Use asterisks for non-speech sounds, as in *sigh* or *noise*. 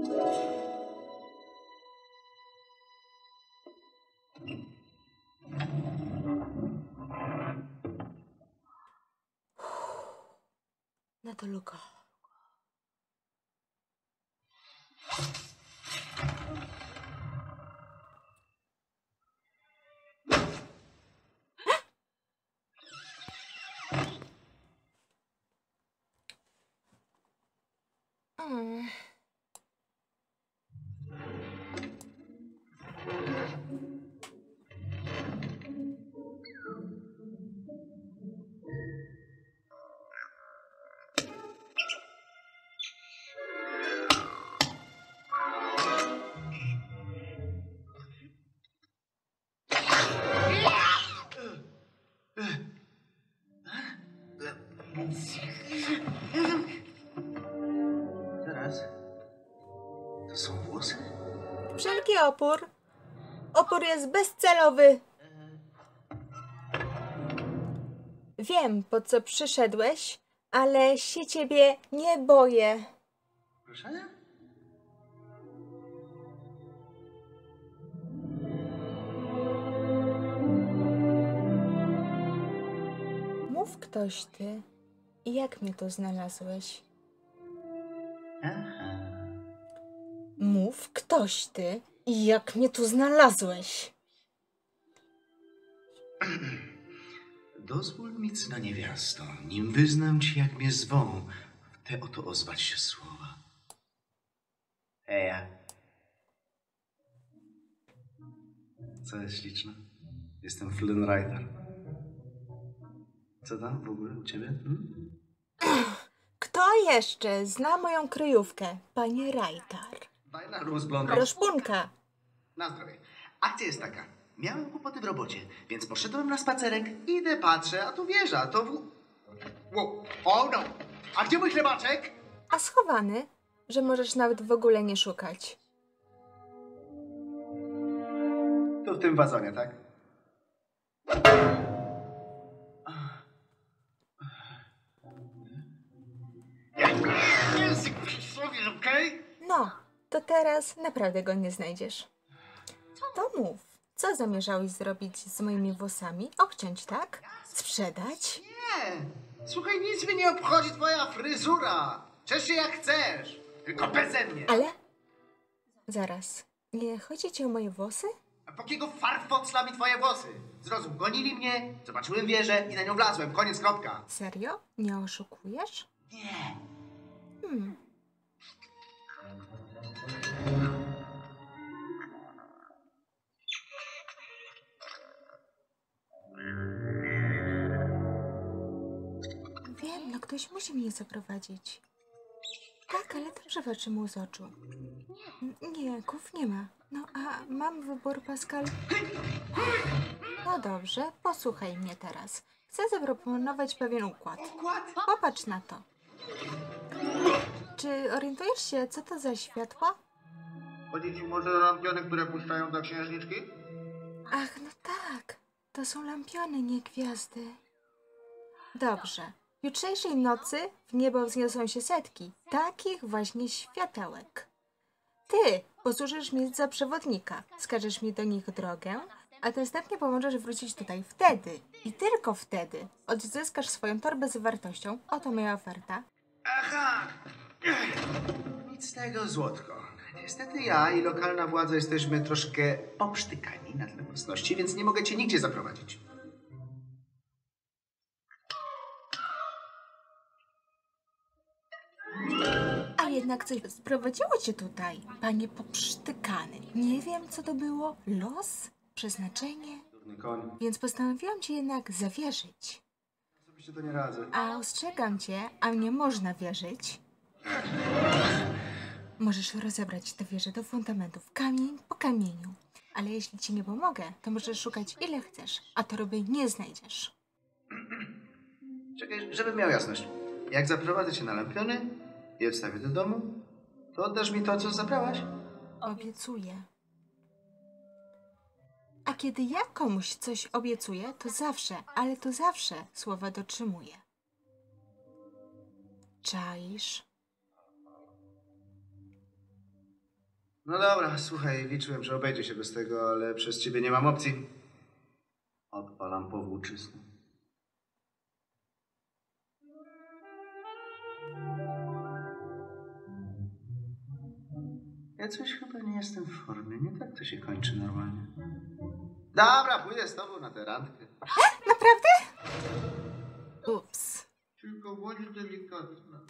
Na to luka. Mm. Włosy? Wszelki opór. Opór jest bezcelowy. Wiem, po co przyszedłeś, ale się ciebie nie boję. Proszę? Mów ktoś ty. Jak mnie tu znalazłeś? Aha. Mów ktoś ty. I jak mnie tu znalazłeś? *clears throat* Dozwól mi, cna niewiasto, nim wyznam ci, jak mnie zwą, te oto ozwać się słowa. Eja. Co jest śliczne? Jestem Flynrider. Co tam w ogóle u ciebie? Hmm? Kto jeszcze zna moją kryjówkę? Panie Rajtar. Na rum z blondą. Roszpunka. Na zdrowie. Akcja jest taka. Miałem kłopoty w robocie, więc poszedłem na spacerek, idę, patrzę, a tu wieża, to w... Wow. O no! A gdzie mój chlebaczek? A schowany, że możesz nawet w ogóle nie szukać. Tu w tym wazonie, tak? To teraz naprawdę go nie znajdziesz. To mów, co zamierzałeś zrobić z moimi włosami? Obciąć, tak? Sprzedać? Nie! Słuchaj, nic mnie nie obchodzi twoja fryzura! Czesz się jak chcesz! Tylko beze mnie! Ale... Zaraz, nie chodzi ci o moje włosy? A po kiego farfocla mi twoje włosy? Zrozum, gonili mnie, zobaczyłem wieżę i na nią wlazłem, koniec, kropka. Serio? Nie oszukujesz? Nie! Hmm. Wiem, no ktoś musi mnie zaprowadzić. Tak, ale dobrze patrzy mu z oczu. Nie, ków nie ma. No a mam wybór, Pascal? No dobrze, posłuchaj mnie teraz. Chcę zaproponować pewien układ. Układ? Popatrz na to. Czy orientujesz się, co to za światła? Chodzi ci może o lampiony, które puszczają do księżniczki? Ach, no tak. To są lampiony, nie gwiazdy. Dobrze. Jutrzejszej nocy w niebo wzniosą się setki takich właśnie światełek. Ty posłużysz mi za przewodnika, wskażesz mi do nich drogę, a następnie pomożesz wrócić tutaj wtedy i tylko wtedy odzyskasz swoją torbę z wartością. Oto moja oferta. Aha! Nic z tego, Złotko. Niestety ja i lokalna władza jesteśmy troszkę popsztykani na tle własności, więc nie mogę cię nigdzie zaprowadzić. A jednak coś sprowadziło cię tutaj, panie poprztykany. Nie wiem, co to było. Los? Przeznaczenie? Durny koń. Więc postanowiłam ci jednak zawierzyć. Osobiście to nie radzę. A ostrzegam cię, a mnie można wierzyć. Możesz rozebrać tę wieżę do fundamentów, kamień po kamieniu. Ale jeśli ci nie pomogę, to możesz szukać ile chcesz, a torby nie znajdziesz. Czekaj, żebym miał jasność. Jak zaprowadzę cię na lampiony i odstawię do domu, to oddasz mi to, co zabrałaś? Obiecuję. A kiedy ja komuś coś obiecuję, to zawsze, ale to zawsze słowa dotrzymuję. Czaisz? No dobra, słuchaj, liczyłem, że obejdzie się bez tego, ale przez ciebie nie mam opcji. Odpalam powłóczysty. Ja coś chyba nie jestem w formie. Nie tak to się kończy normalnie. Dobra, pójdę z tobą na tę randkę. Naprawdę? Ups. Tylko bądź delikatna.